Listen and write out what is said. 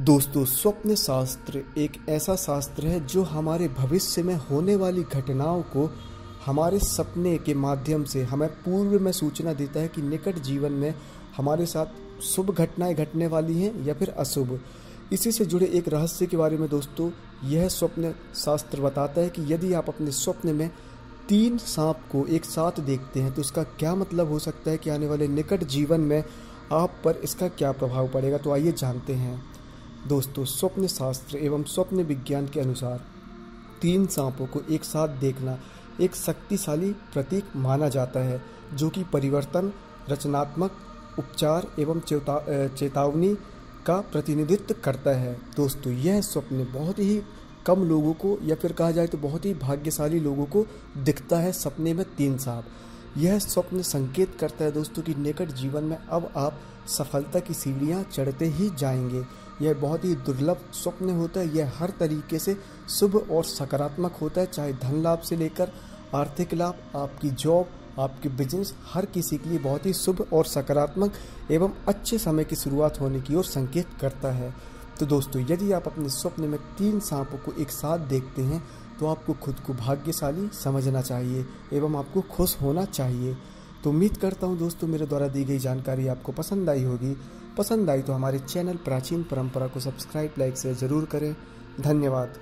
दोस्तों, स्वप्न शास्त्र एक ऐसा शास्त्र है जो हमारे भविष्य में होने वाली घटनाओं को हमारे सपने के माध्यम से हमें पूर्व में सूचना देता है कि निकट जीवन में हमारे साथ शुभ घटनाएँ घटने वाली हैं या फिर अशुभ। इसी से जुड़े एक रहस्य के बारे में दोस्तों, यह स्वप्न शास्त्र बताता है कि यदि आप अपने स्वप्न में तीन सांप को एक साथ देखते हैं तो इसका क्या मतलब हो सकता है कि आने वाले निकट जीवन में आप पर इसका क्या प्रभाव पड़ेगा? तो आइए जानते हैं। दोस्तों, स्वप्न शास्त्र एवं स्वप्न विज्ञान के अनुसार तीन सांपों को एक साथ देखना एक शक्तिशाली प्रतीक माना जाता है, जो कि परिवर्तन, रचनात्मक, उपचार एवं चेता चेतावनी का प्रतिनिधित्व करता है। दोस्तों, यह स्वप्न बहुत ही कम लोगों को या फिर कहा जाए तो बहुत ही भाग्यशाली लोगों को दिखता है सपने में तीन सांप। यह स्वप्न संकेत करता है दोस्तों कि निकट जीवन में अब आप सफलता की सीढ़ियाँ चढ़ते ही जाएँगे। यह बहुत ही दुर्लभ स्वप्न होता है। यह हर तरीके से शुभ और सकारात्मक होता है। चाहे धन लाभ से लेकर आर्थिक लाभ, आपकी जॉब, आपके बिज़नेस, हर किसी के लिए बहुत ही शुभ और सकारात्मक एवं अच्छे समय की शुरुआत होने की ओर संकेत करता है। तो दोस्तों, यदि आप अपने स्वप्न में तीन सांपों को एक साथ देखते हैं तो आपको खुद को भाग्यशाली समझना चाहिए एवं आपको खुश होना चाहिए। तो उम्मीद करता हूँ दोस्तों, मेरे द्वारा दी गई जानकारी आपको पसंद आई होगी। पसंद आई तो हमारे चैनल प्राचीन परंपरा को सब्सक्राइब, लाइक से ज़रूर करें। धन्यवाद।